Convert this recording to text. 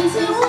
안수